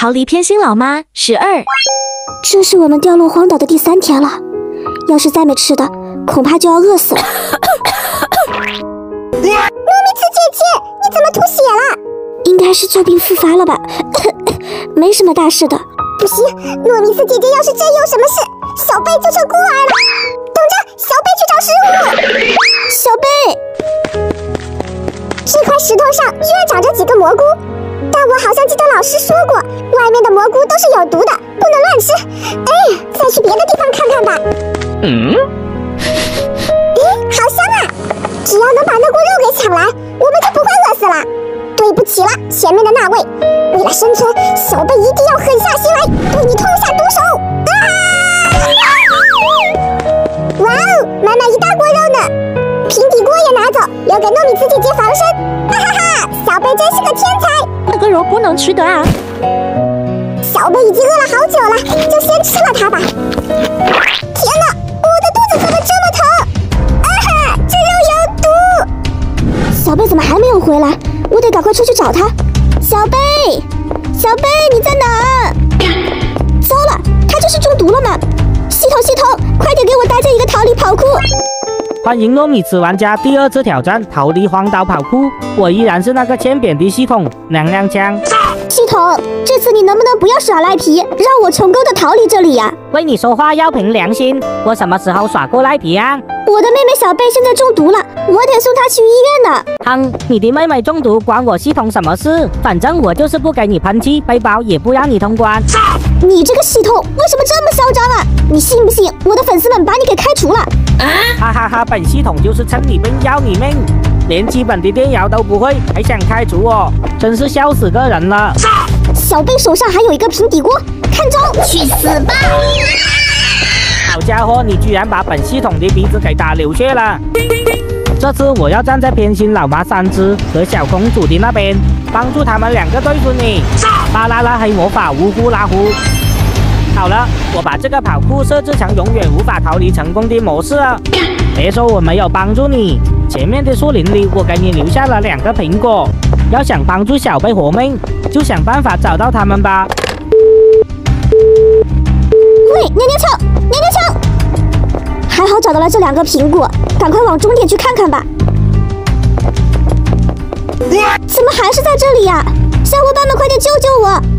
逃离偏心老妈十二。这是我们掉落荒岛的第三天了，要是再没吃的，恐怕就要饿死了。糯米糍姐姐，你怎么吐血了？应该是旧病复发了吧，没什么大事的。不行，糯米糍姐姐要是真有什么事，小贝就成孤儿了。等着，小贝去找食物。小贝，这块石头上居然长着几个蘑菇，但我好像记得老师说过，外面的蘑菇都是有毒的，不能乱吃。哎，再去别的地方看看吧。嗯。咦，好香啊！只要能把那锅肉给抢来，我们就不会饿死了。对不起了，前面的那位，为了生存，小贝一定要狠下心来，对你痛下毒手。啊！哇哦，满满一大锅肉呢！平底锅也拿走，留给糯米糍姐姐防身。哈哈哈，小贝真是个天才。那个肉不能吃的啊！小贝已经饿了好久了，就先吃了它吧。天哪，我的肚子怎么这么疼？啊哈，这肉有毒！小贝怎么还没有回来？我得赶快出去找他。小贝，小贝，你在哪儿？糟了，他这是中毒了吗？系统，系统，快点给我搭建一个逃离跑酷。欢迎糯米糍玩家第二次挑战逃离荒岛跑酷，我依然是那个欠扁的系统娘娘腔。系统，这次你能不能不要耍赖皮，让我成功的逃离这里呀？为你说话要凭良心，我什么时候耍过赖皮啊？我的妹妹小贝现在中毒了，我得送她去医院呢。哼，你的妹妹中毒关我系统什么事？反正我就是不给你喷气，背包也不让你通关。你这个系统为什么这么嚣张啊？你信不信我的粉丝们把你给开除了？啊哈哈哈，本系统就是趁你病要你命，连基本的电摇都不会，还想开除我，真是笑死个人了。小贝手上还有一个平底锅，看招！去死吧！好家伙，你居然把本系统的鼻子给打流血了！这次我要站在偏心老妈三只和小公主的那边，帮助他们两个对付你。巴啦啦黑魔法呜呼啦呼！好了，我把这个跑酷设置成永远无法逃离成功的模式了。别说我没有帮助你，前面的树林里我给你留下了两个苹果。要想帮助小贝活命，就想办法找到他们吧。喂，娘娘腔，娘娘腔！还好找到了这两个苹果，赶快往终点去看看吧。怎么还是在这里呀？小伙伴们，快点救救我！